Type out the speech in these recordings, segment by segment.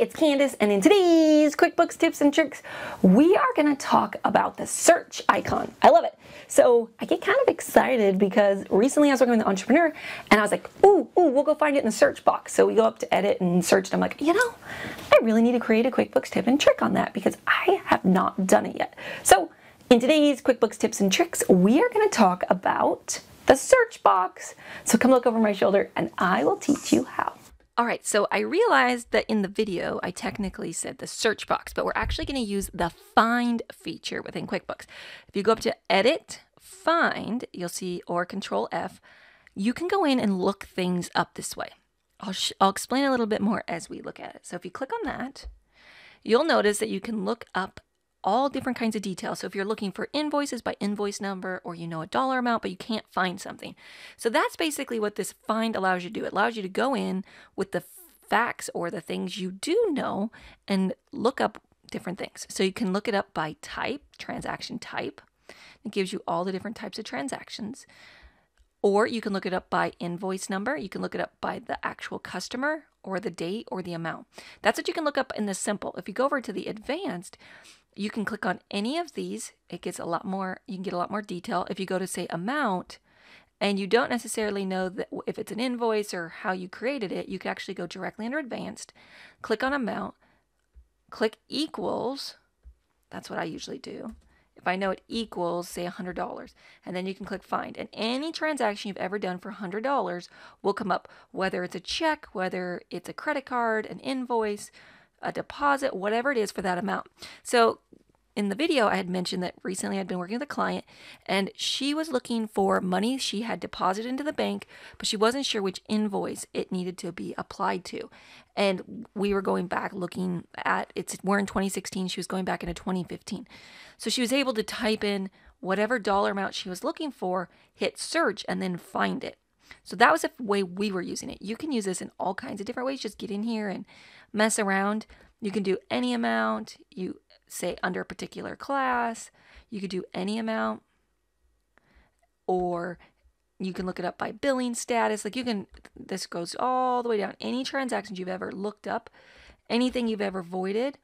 it's Candus, and in today's QuickBooks tips and tricks, we are going to talk about the search icon. I love it. So I get kind of excited because recently I was working with an entrepreneur, and I was like, ooh, ooh, we'll go find it in the search box. So we go up to edit and search, and I'm like, you know, I really need to create a QuickBooks tip and trick on that because I have not done it yet. So in today's QuickBooks tips and tricks, we are going to talk about the search box. So come look over my shoulder, and I will teach you how. All right, so I realized that in the video, I technically said the search box, but we're actually going to use the find feature within QuickBooks. If you go up to edit, find, you'll see, or control F, you can go in and look things up this way. I'll, I'll explain a little bit more as we look at it. So if you click on that, you'll notice that you can look up all different kinds of details. So if you're looking for invoices by invoice number or you know a dollar amount, but you can't find something. So that's basically what this find allows you to do. It allows you to go in with the facts or the things you do know and look up different things. So you can look it up by type, transaction type. It gives you all the different types of transactions. Or you can look it up by invoice number. You can look it up by the actual customer or the date or the amount. That's what you can look up in the simple. If you go over to the advanced, you can click on any of these. It gets a lot more, you can get a lot more detail. If you go to say amount and you don't necessarily know that if it's an invoice or how you created it, you can actually go directly under advanced, click on amount, click equals. That's what I usually do. If I know it equals, say $100, and then you can click find. And any transaction you've ever done for $100 will come up, whether it's a check, whether it's a credit card, an invoice, a deposit, whatever it is for that amount. So in the video, I had mentioned that recently I'd been working with a client and she was looking for money she had deposited into the bank, but she wasn't sure which invoice it needed to be applied to. And we were going back looking at it's we're in 2016, she was going back into 2015. So she was able to type in whatever dollar amount she was looking for, hit search, and then find it. So that was the way we were using it. You can use this in all kinds of different ways. Just get in here and mess around. You can do any amount. You say under a particular class. You could do any amount. Or you can look it up by billing status. Like you can, this goes all the way down. Any transactions you've ever looked up, anything you've ever voided,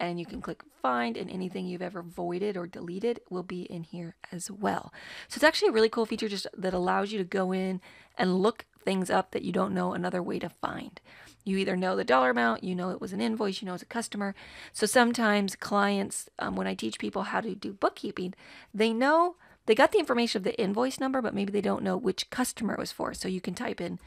and you can click find and anything you've ever voided or deleted will be in here as well. So it's actually a really cool feature just that allows you to go in and look things up that you don't know another way to find. You either know the dollar amount, you know it was an invoice, you know it's a customer. So sometimes clients, um, when I teach people how to do bookkeeping, they know they got the information of the invoice number, but maybe they don't know which customer it was for. So you can type in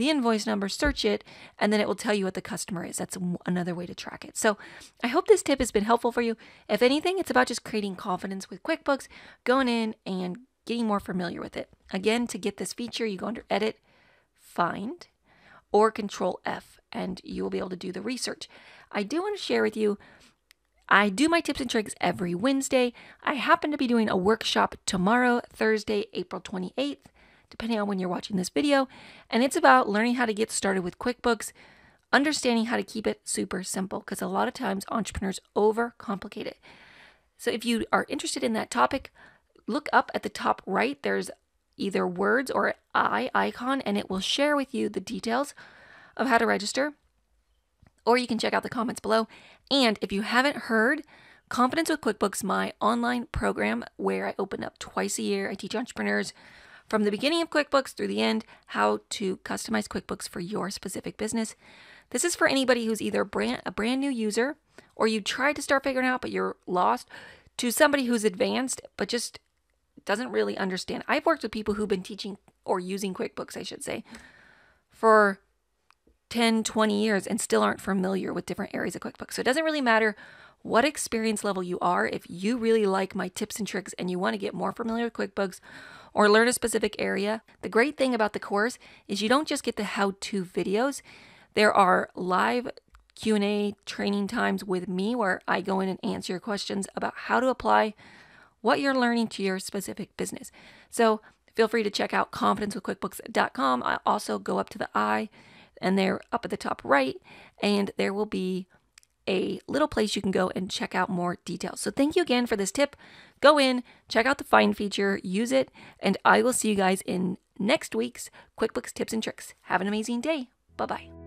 the invoice number, search it, and then it will tell you what the customer is. That's another way to track it. So I hope this tip has been helpful for you. If anything, it's about just creating confidence with QuickBooks, going in and getting more familiar with it. Again, to get this feature, you go under Edit, Find, or Control F, and you will be able to do the research. I do want to share with you I do my tips and tricks every Wednesday. I happen to be doing a workshop tomorrow, Thursday, April 28th depending on when you're watching this video. And it's about learning how to get started with QuickBooks, understanding how to keep it super simple, because a lot of times entrepreneurs overcomplicate it. So if you are interested in that topic, look up at the top right. There's either words or I icon, and it will share with you the details of how to register. Or you can check out the comments below. And if you haven't heard, Confidence with QuickBooks, my online program where I open up twice a year. I teach entrepreneurs from the beginning of QuickBooks through the end, how to customize QuickBooks for your specific business. This is for anybody who's either brand, a brand new user or you tried to start figuring out but you're lost to somebody who's advanced but just doesn't really understand. I've worked with people who've been teaching or using QuickBooks, I should say, for 10, 20 years and still aren't familiar with different areas of QuickBooks. So it doesn't really matter what experience level you are. If you really like my tips and tricks and you want to get more familiar with QuickBooks or learn a specific area, the great thing about the course is you don't just get the how-to videos. There are live Q&A training times with me where I go in and answer your questions about how to apply what you're learning to your specific business. So feel free to check out confidencewithquickbooks.com. I also go up to the I and they're up at the top right and there will be a little place you can go and check out more details. So thank you again for this tip. Go in, check out the find feature, use it, and I will see you guys in next week's QuickBooks tips and tricks. Have an amazing day. Bye bye.